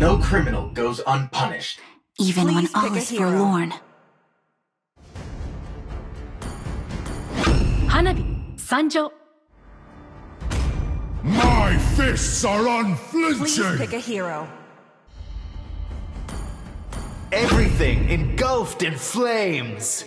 No criminal goes unpunished. Even Please when all is hero. forlorn. Hanabi, Sanjo. My fists are unflinching! Please pick a hero. Everything engulfed in flames.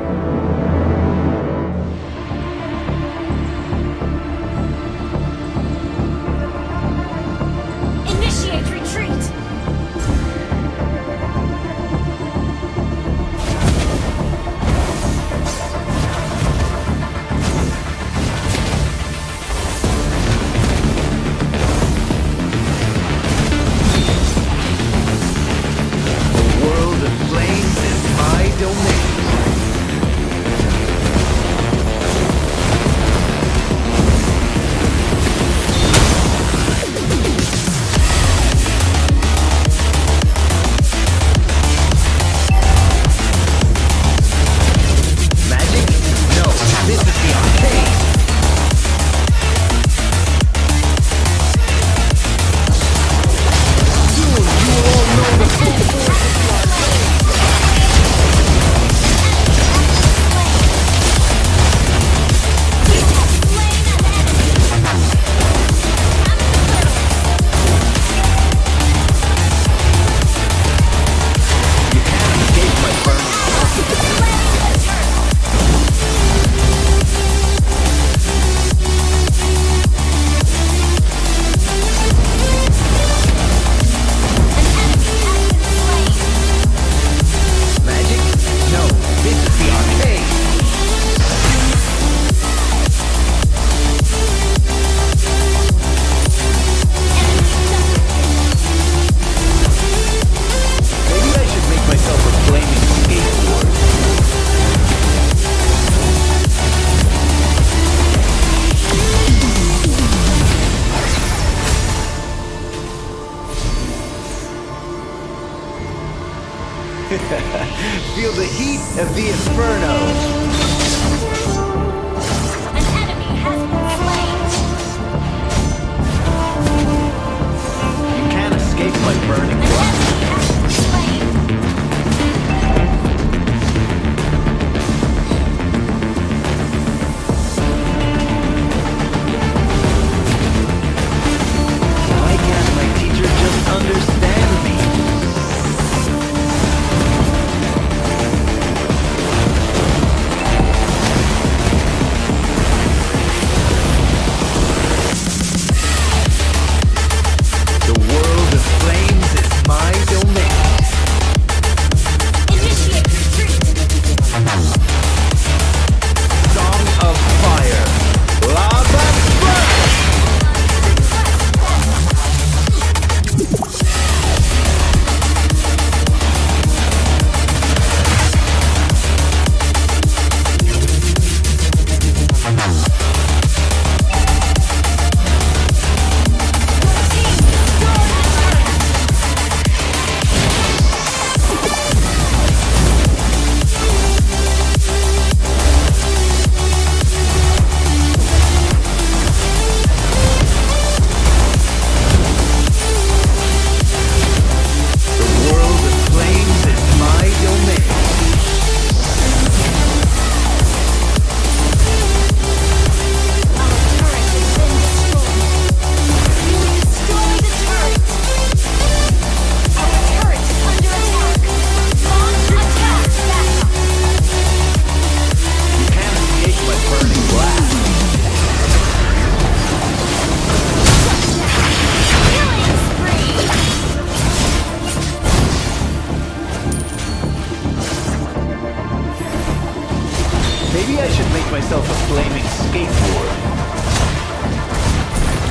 Of the inferno. Maybe I should make myself a flaming skateboard.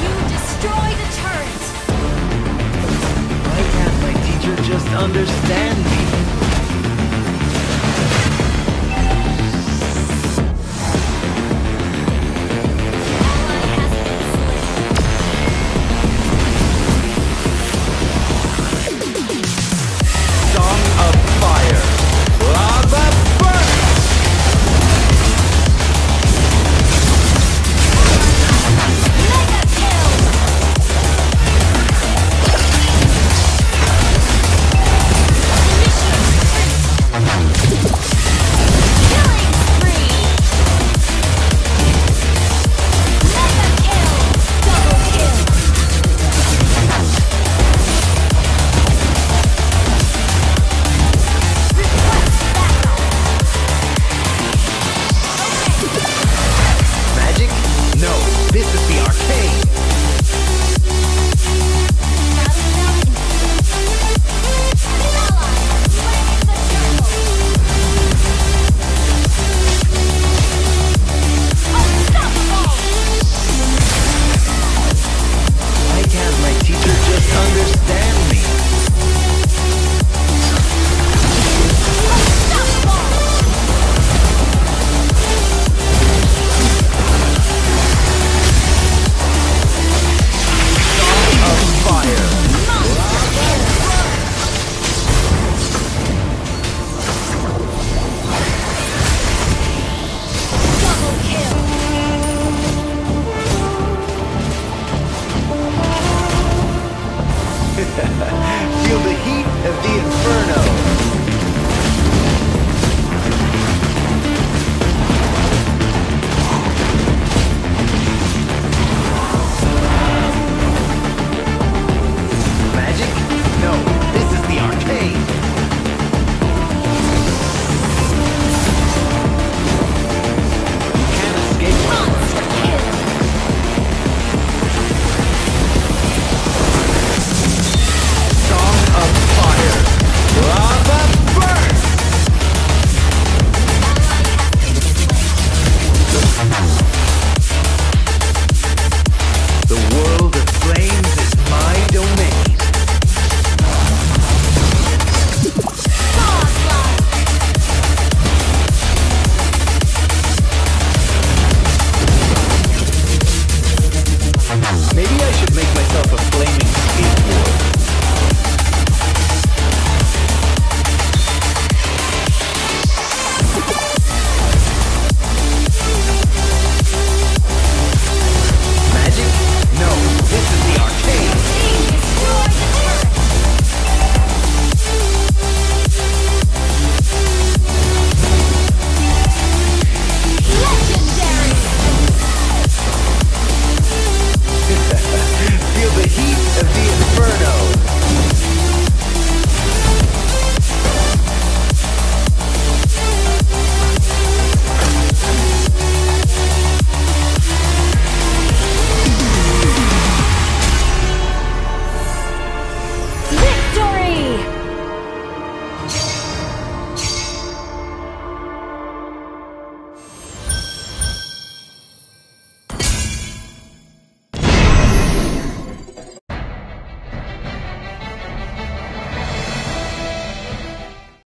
You destroy the turret! Why can't my teacher just understand me?